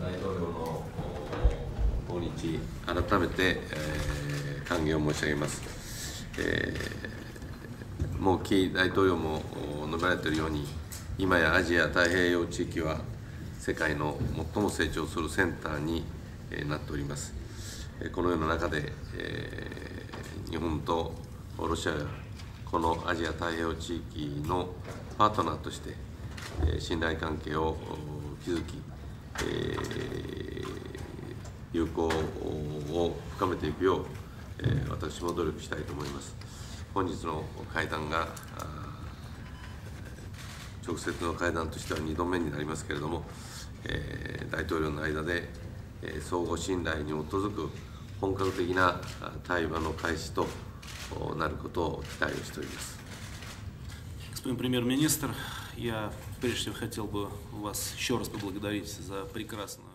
大統領の訪日、改めて、えー、歓迎を申し上げます。えー、もうキー大統領も述べられているように、今やアジア太平洋地域は世界の最も成長するセンターになっております。このような中で、えー、日本とロシアこのアジア太平洋地域のパートナーとして信頼関係を築き、えー、友好を深めていくよう、えー、私も努力したいと思います。本日の会談が直接の会談としては2度目になりますけれども、えー、大統領の間で、えー、相互信頼に基づく本格的な対話の開始となることを期待をしております。Господин премьер-министр, Я прежде всего хотел бы вас еще раз поблагодарить за прекрасную